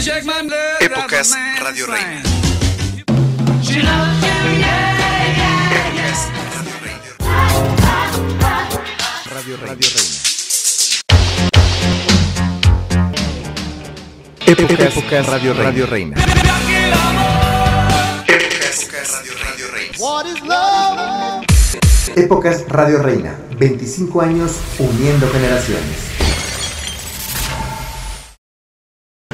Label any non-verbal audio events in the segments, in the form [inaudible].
Épocas Radio Reina. Radio Reina. Épocas Radio Reina. Radio Reina. Épocas Radio Reina. Épocas Radio Reina. 25 años uniendo generaciones.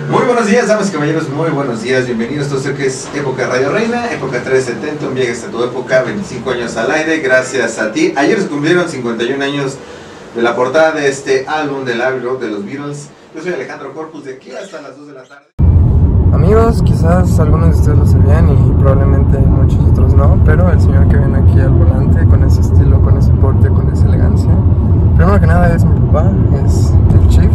Muy buenos días, damas y caballeros, muy buenos días, bienvenidos a esto que es Época Radio Reina, Época 370, un viaje hasta tu época, 25 años al aire, gracias a ti. Ayer se cumplieron 51 años de la portada de este álbum del Road de los Beatles. Yo soy Alejandro Corpus, de aquí hasta las 2 de la tarde. Amigos, quizás algunos de ustedes lo sabían y probablemente muchos otros no, pero el señor que viene aquí al volante con ese estilo, con ese porte, con esa elegancia, primero que nada es mi papá, es el chief.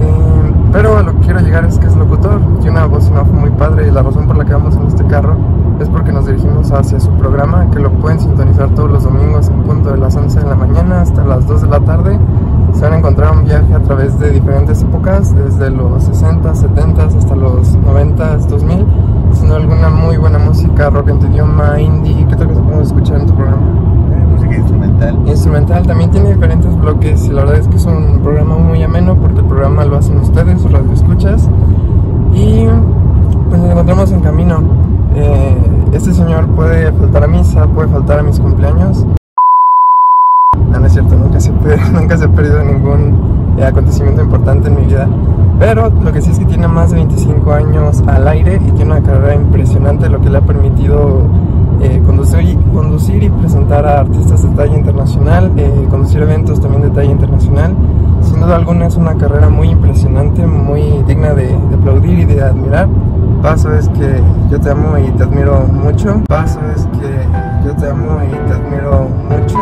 Eh, pero a lo que quiero llegar es que es locutor, tiene una voz off muy padre y la razón por la que vamos en este carro es porque nos dirigimos hacia su programa que lo pueden sintonizar todos los domingos en punto de las 11 de la mañana hasta las 2 de la tarde. Se van a encontrar un viaje a través de diferentes épocas, desde los 60, 70 hasta los 90, 2000, haciendo alguna muy buena música, rock en tu idioma, indie. ¿Qué otra cosa podemos escuchar en tu programa? Instrumental. Instrumental también tiene diferentes bloques y la verdad es que es un programa muy ameno porque el programa lo hacen ustedes, sus radioescuchas. Y pues nos encontramos en camino. Eh, este señor puede faltar a misa, puede faltar a mis cumpleaños. No, no es cierto, nunca se, [laughs] nunca se ha perdido ningún eh, acontecimiento importante en mi vida. Pero lo que sí es que tiene más de 25 años al aire y tiene una carrera impresionante, lo que le ha permitido eh, conducir, conducir y presentar a artistas de talla internacional, eh, conducir eventos también de talla internacional. Sin duda alguna es una carrera muy impresionante, muy digna de, de aplaudir y de admirar. Paso es que yo te amo y te admiro mucho. Paso es que yo te amo y te admiro mucho.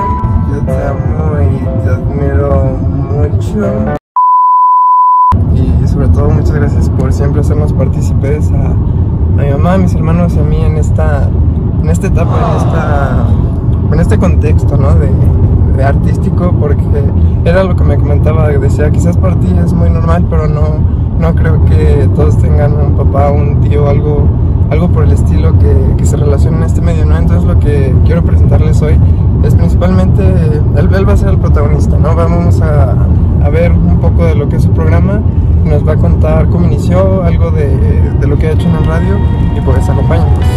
Yo te amo y te admiro mucho. Y sobre todo muchas gracias por siempre hacernos partícipes a, a mi mamá, a mis hermanos y a mí en esta, en esta etapa, en, esta, en este contexto ¿no? de, de artístico, porque era lo que me comentaba, decía, quizás para ti es muy normal, pero no, no creo que todos tengan un papá, un tío, algo, algo por el estilo que, que se relacione en este medio, ¿no? Entonces lo que quiero presentarles hoy es principalmente, él, él va a ser el protagonista, ¿no? Vamos a, a ver un poco de lo que es su programa, nos va a contar cómo inició, algo de, de lo que ha hecho en el radio y pues acompáñenos.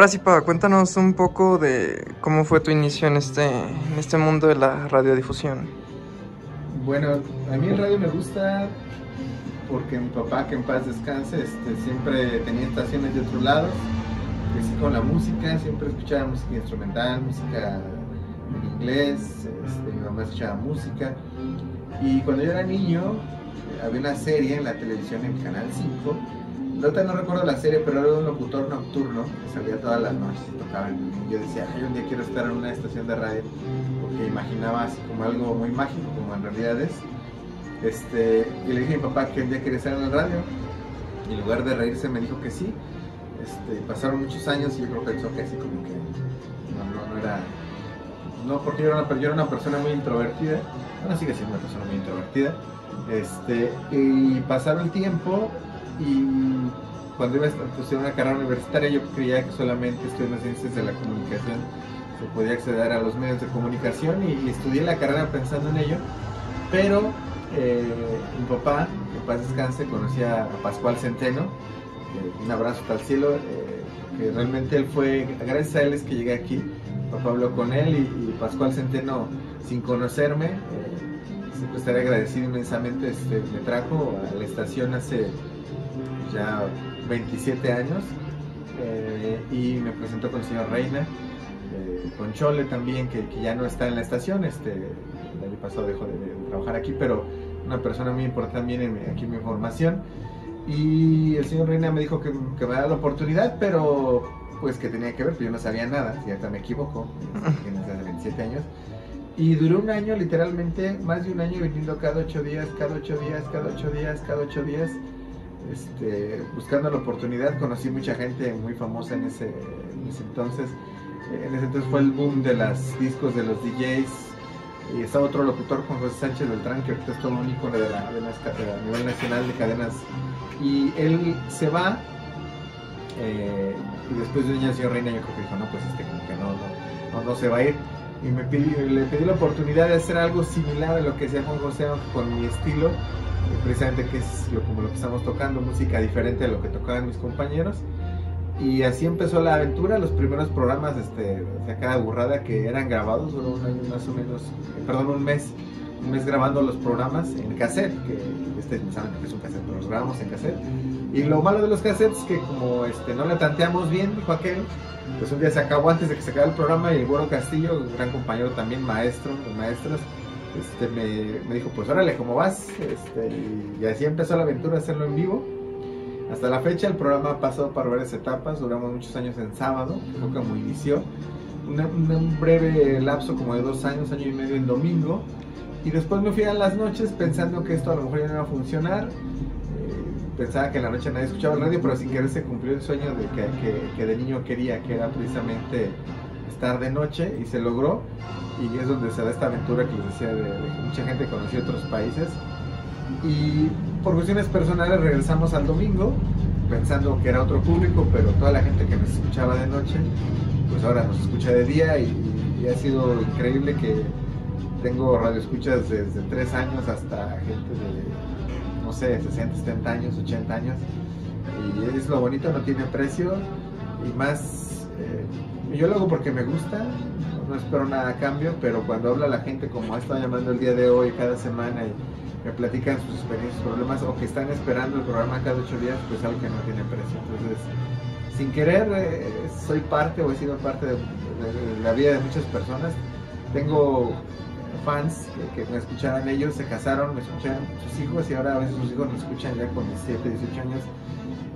Ahora sí, cuéntanos un poco de cómo fue tu inicio en este, en este mundo de la radiodifusión. Bueno, a mí el radio me gusta porque mi papá, que en paz descanse, este, siempre tenía estaciones de otros lados. Crecí con la música, siempre escuchaba música instrumental, música en inglés, este, mi mamá escuchaba música. Y cuando yo era niño, eh, había una serie en la televisión en Canal 5. Ahorita no recuerdo la serie, pero era un locutor nocturno que salía todas las noches y tocaba el violín. Yo decía, ay, un día quiero estar en una estación de radio porque imaginaba así como algo muy mágico, como en realidad es. Este, y le dije a mi papá que un día quería estar en la radio. Y en lugar de reírse me dijo que sí. Este, pasaron muchos años y yo creo que pensó que así como que no, no, era... No, porque yo era, una, yo era una persona muy introvertida. Bueno, sigue siendo una persona muy introvertida. Este, y pasaron el tiempo y cuando iba a estudiar una carrera universitaria yo creía que solamente estudiando ciencias de la comunicación. Se podía acceder a los medios de comunicación y, estudié la carrera pensando en ello, pero eh, mi papá, que paz descanse, conocía a Pascual Centeno, eh, un abrazo hasta el cielo, eh, que realmente él fue, gracias a él es que llegué aquí, papá habló con él y, y Pascual Centeno, sin conocerme, siempre estaré agradecido inmensamente, este, me trajo a la estación hace ya 27 años eh, y me presentó con el señor Reina, eh, con Chole también, que, que, ya no está en la estación, este, el año pasado dejó de, de, trabajar aquí, pero una persona muy importante también en aquí en mi formación. Y el señor Reina me dijo que, que me da la oportunidad, pero pues que tenía que ver, pero yo no sabía nada, y hasta me equivoco, hace 27 años. Y duró un año, literalmente, más de un año viniendo cada ocho días, cada ocho días, cada ocho días, cada ocho días, este, buscando la oportunidad. Conocí mucha gente muy famosa en ese, en ese entonces. En ese entonces fue el boom de los discos de los DJs. Y estaba otro locutor, Juan José Sánchez Beltrán, que ahorita es todo un ícono de la, de a nivel nacional de cadenas. Y él se va. eh, y después de Doña Señor Reina, yo creo que dijo: No, pues este, como que no, no, no, no se va a ir. Y me pedí, le pedí la oportunidad de hacer algo similar a lo que hacía Juan José, con mi estilo, eh, precisamente que es como lo que estamos tocando, música diferente a lo que tocaban mis compañeros. Y así empezó la aventura, los primeros programas este, de cada burrada que eran grabados, duró un año más o menos, eh, perdón, un mes, un mes grabando los programas en cassette, que ustedes no saben que es un cassette, pero los grabamos en cassette. Y lo malo de los cassettes es que como este, no le tanteamos bien, dijo aquel, pues un día se acabó antes de que se acabara el programa y el Güero Castillo, un gran compañero también, maestro, de maestros, este, me, me dijo, pues órale, ¿cómo vas? Este, y, así empezó la aventura, hacerlo en vivo. Hasta la fecha el programa ha pasado por varias etapas, duramos muchos años en sábado, que fue como inició, un breve lapso como de dos años, año y medio en domingo, y después me fui a las noches pensando que esto a lo mejor ya no iba a funcionar, Eh, pensaba que en la noche nadie escuchaba el radio, pero sin querer se cumplió el sueño de que, de niño quería, que era precisamente estar de noche, y se logró, y es donde se da esta aventura que les decía de, de mucha gente conoció otros países, y por cuestiones personales regresamos al domingo, pensando que era otro público, pero toda la gente que nos escuchaba de noche, pues ahora nos escucha de día y ha sido increíble que tengo radioescuchas desde 3 años hasta gente de, no sé, 60, 70 años, 80 años. Y es lo bonito, no tiene precio y más, eh, yo lo hago porque me gusta, no espero nada a cambio, pero cuando habla la gente como ha estado llamando el día de hoy, cada semana y me platican sus experiencias, problemas o que están esperando el programa cada ocho días, pues algo que no tiene precio. Entonces, sin querer, eh, soy parte o he sido parte de- de la vida de muchas personas. Tengo fans que, que me escuchaban ellos, se casaron, me escucharon sus hijos y ahora a veces sus hijos me escuchan ya con 17, 18 años.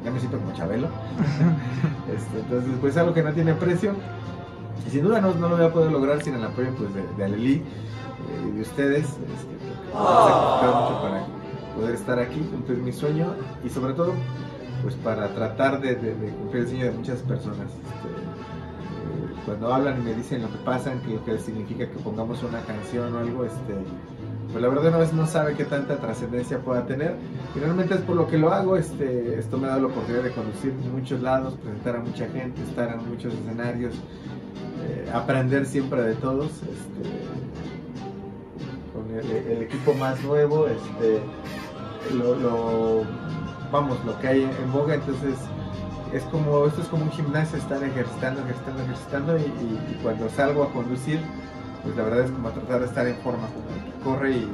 Ya me siento como Chabelo. [laughs] Este, entonces, pues es algo que no tiene precio. Y sin duda no, no lo voy a poder lograr sin el apoyo pues, de, de Aleli eh, y de ustedes. Este, que mucho para poder estar aquí, cumplir mi sueño y sobre todo pues para tratar de, de- de cumplir el sueño de muchas personas. Este, cuando hablan y me dicen lo que pasan, que lo que significa que pongamos una canción o algo, este, pues la verdad una vez no sabe qué tanta trascendencia pueda tener. Y realmente es por lo que lo hago. Este, esto me ha dado la oportunidad de conducir en muchos lados, presentar a mucha gente, estar en muchos escenarios, eh, aprender siempre de todos. Este, con el, equipo más nuevo, este, lo- vamos, lo que hay en boga, entonces es como, esto es como un gimnasio, estar ejercitando, ejercitando, ejercitando y, cuando salgo a conducir, pues la verdad es como tratar de estar en forma, como corre y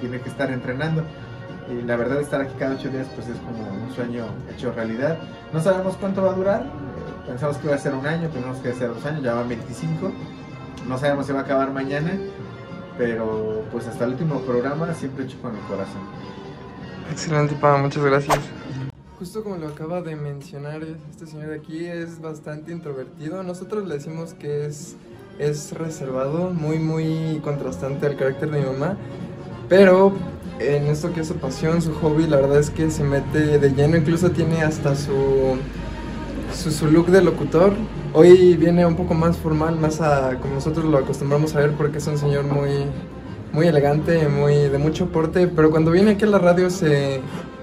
tiene que estar entrenando. Y la verdad estar aquí cada ocho días pues es como un sueño hecho realidad. No sabemos cuánto va a durar, eh, pensamos que iba a ser un año, pensamos que ser dos años, ya van 25. No sabemos si va a acabar mañana, pero pues hasta el último programa siempre hecho con el corazón. Excelente, Pa, muchas gracias. Justo como lo acaba de mencionar este señor de aquí, es bastante introvertido. Nosotros le decimos que es, es reservado, muy, muy contrastante al carácter de mi mamá. Pero en esto que es su pasión, su hobby, la verdad es que se mete de lleno. Incluso tiene hasta su, su, su look de locutor. Hoy viene un poco más formal, más a como nosotros lo acostumbramos a ver, porque es un señor muy, muy elegante, muy de mucho porte, pero cuando viene aquí a la radio se,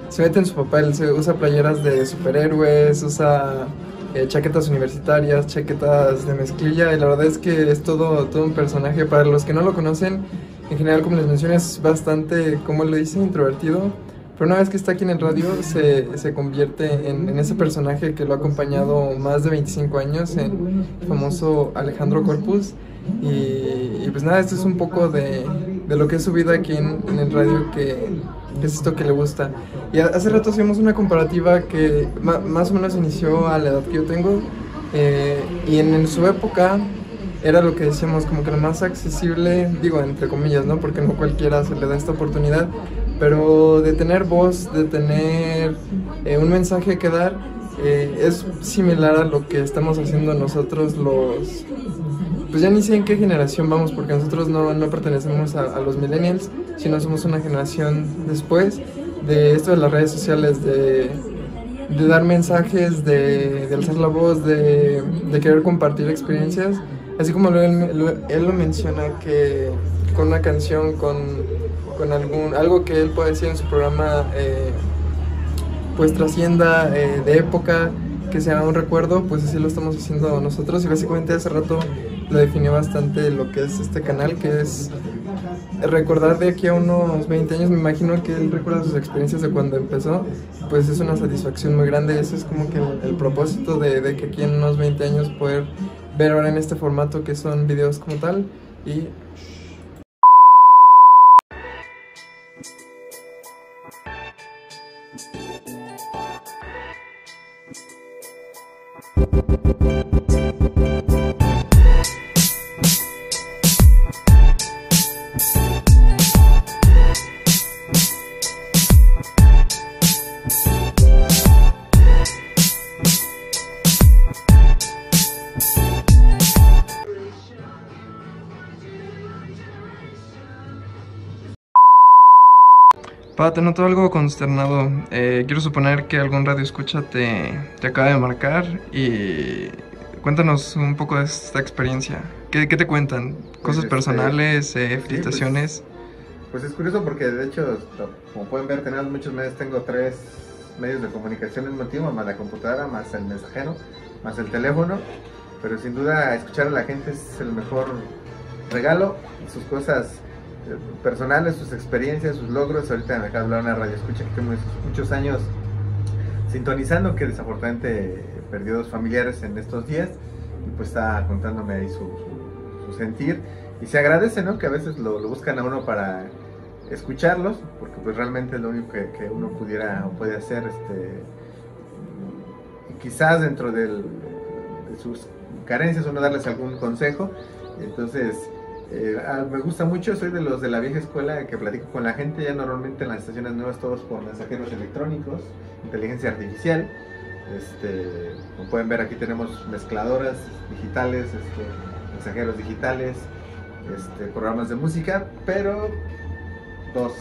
se mete en su papel, se usa playeras de superhéroes, usa eh, chaquetas universitarias, chaquetas de mezclilla, y la verdad es que es todo, todo un personaje. Para los que no lo conocen, en general, como les mencioné, es bastante, como le dice, introvertido. Pero una vez que está aquí en el radio, se, se convierte en, en ese personaje que lo ha acompañado más de 25 años, en el famoso Alejandro Corpus. Y, y pues nada, esto es un poco de, de lo que es su vida aquí en, en el radio, que, es esto que le gusta. Y ha- hace rato hacíamos una comparativa que más o menos inició a la edad que yo tengo. eh, y en, en su época era lo que decíamos como que lo más accesible, digo entre comillas, ¿no? Porque no cualquiera se le da esta oportunidad, pero de tener voz, de tener eh, un mensaje que dar, eh, es similar a lo que estamos haciendo nosotros los, pues ya ni sé en qué generación vamos, porque nosotros no, no pertenecemos a, los millennials, sino somos una generación después de esto de las redes sociales, de, dar mensajes, de, alzar la voz, de, querer compartir experiencias. Así como él, él, lo menciona que con una canción, con, con algún, algo que él puede decir en su programa, eh, pues trascienda eh, de época, que sea un recuerdo, pues así lo estamos haciendo nosotros. Y básicamente hace rato lo definió bastante lo que es este canal, que es recordar de aquí a unos 20 años, me imagino que él recuerda sus experiencias de cuando empezó, pues es una satisfacción muy grande, eso es como que el, el propósito de, de, que aquí en unos 20 años poder ver ahora en este formato que son videos como tal y... Te noto algo consternado. Eh, quiero suponer que algún radio escucha te, te, acaba de marcar y cuéntanos un poco de esta experiencia. ¿Qué, qué te cuentan? ¿Cosas Pues, personales? Eh, sí, felicitaciones? Pues es curioso porque de hecho, como pueden ver, tenemos muchos medios. Tengo tres medios de comunicación mismo tiempo, más la computadora, más el mensajero, más el teléfono. Pero sin duda escuchar a la gente es el mejor regalo. Sus cosas personales, sus experiencias, sus logros. Ahorita me acaba de hablar una radio escucha que tengo muchos años sintonizando, que desafortunadamente perdió dos familiares en estos días. Y pues está contándome ahí su, sentir. Y se agradece, ¿no? Que a veces lo, buscan a uno para escucharlos, porque pues realmente es lo único que, que uno pudiera o puede hacer, este, quizás dentro del, de sus carencias uno darles algún consejo. Entonces, eh, me gusta mucho, soy de los de la vieja escuela que platico con la gente, ya normalmente en las estaciones nuevas todos por mensajeros electrónicos, inteligencia artificial. Este, como pueden ver aquí tenemos mezcladoras digitales, este, mensajeros digitales, este, programas de música, pero dos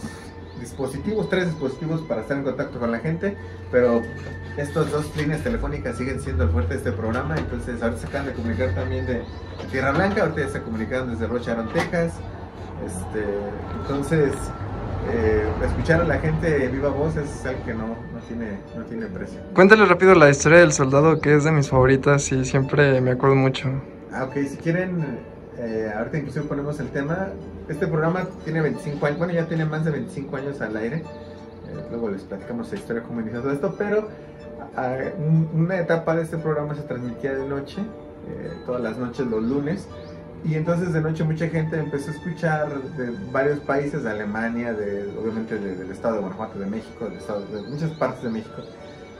dispositivos, tres dispositivos para estar en contacto con la gente, pero estas dos líneas telefónicas siguen siendo el fuerte de este programa, entonces ahorita se acaban de comunicar también de, Tierra Blanca, ahorita se comunicaron desde Rocharon, Texas, este, entonces eh, escuchar a la gente viva voz es algo que no, no, tiene, no tiene precio. Cuéntale rápido la historia del soldado, que es de mis favoritas y siempre me acuerdo mucho. Ah, ok, si quieren eh, ahorita inclusive ponemos el tema. Este programa tiene 25 años, bueno, ya tiene más de 25 años al aire. Eh, luego les platicamos la historia, cómo inició todo esto, pero uh, un, una etapa de este programa se transmitía de noche, eh, todas las noches los lunes. Y entonces de noche mucha gente empezó a escuchar de varios países, de Alemania, de, obviamente de, del estado de Guanajuato, de México, de muchas partes de México.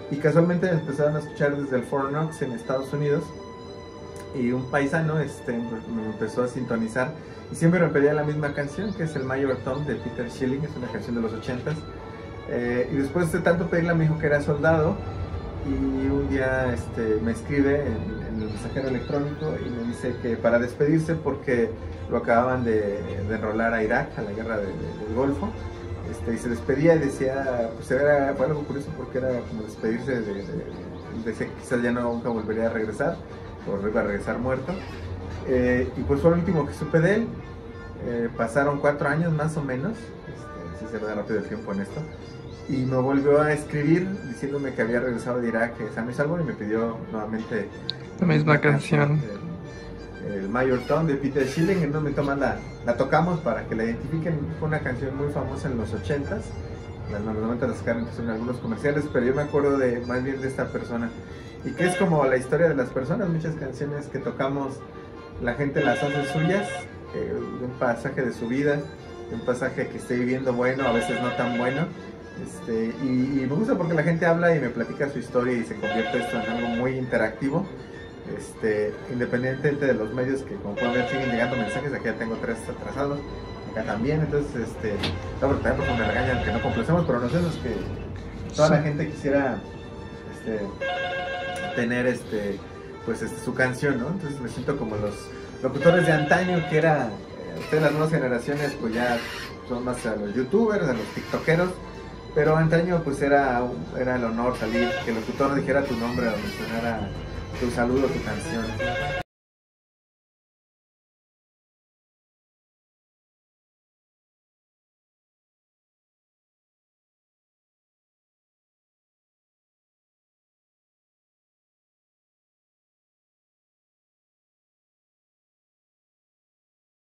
Y casualmente empezaron a escuchar desde el Fort Knox en Estados Unidos y un paisano este, me empezó a sintonizar y siempre me pedía la misma canción que es el Mayor Tom de Peter Schilling, es una canción de los 80s. Eh, y después de tanto pedirla me dijo que era soldado y un día este, me escribe en, en, el mensajero electrónico y me dice que para despedirse porque lo acababan de, de enrolar a Irak, a la guerra de, de, del Golfo. Este, y se despedía y decía, pues era, fue algo curioso porque era como despedirse de, decía que quizás ya no, nunca volvería a regresar o iba a regresar muerto. Eh, y pues fue lo último que supe de él. Eh, pasaron cuatro años más o menos, este, si se ve rápido el tiempo en esto, y me volvió a escribir diciéndome que había regresado de Irak sano y salvo y me pidió nuevamente la misma canción. El, el Mayor Tom de Peter Schilling, en un momento más la, la, tocamos para que la identifiquen. Fue una canción muy famosa en los 80s. Normalmente las sacaron en algunos comerciales, pero yo me acuerdo de más bien de esta persona y que es como la historia de las personas, muchas canciones que tocamos, la gente las hace suyas, eh, un pasaje de su vida, un pasaje que esté viviendo bueno, a veces no tan bueno, este, y, y, me gusta porque la gente habla y me platica su historia y se convierte esto en algo muy interactivo, este, independientemente de los medios que como pueden ver siguen llegando mensajes, aquí ya tengo tres atrasados, acá también, entonces, este, no, también porque me regañan que no complacemos, pero nosotros que toda la gente quisiera, este, tener este pues este, su canción, ¿no? Entonces me siento como los locutores de antaño que era, eh, ustedes las nuevas generaciones pues ya son más a los youtubers, a los tiktokeros, pero antaño pues era, era el honor salir, que el locutor dijera tu nombre o mencionara tu saludo, tu canción.